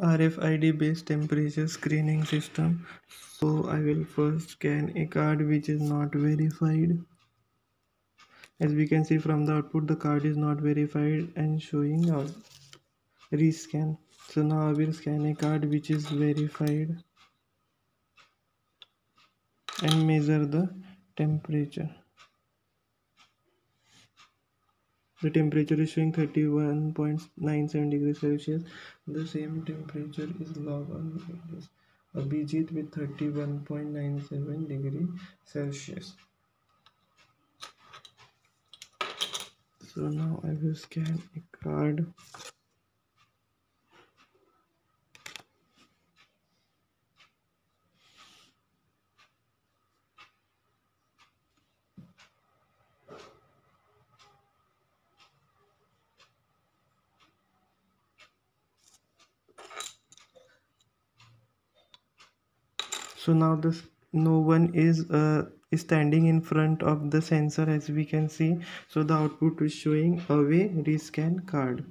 RFID based temperature screening system. So I will first scan a card which is not verified. As we can see from the output the card is not verified and showing out rescan. So now I will scan a card which is verified and measure the temperature. The temperature is showing 31.97 degrees celsius. The same temperature is log on Abhijit with 31.97 degree celsius. So now i will scan a card so now this no one is uh, standing in front of the sensor as we can see. So the output is showing away rescan card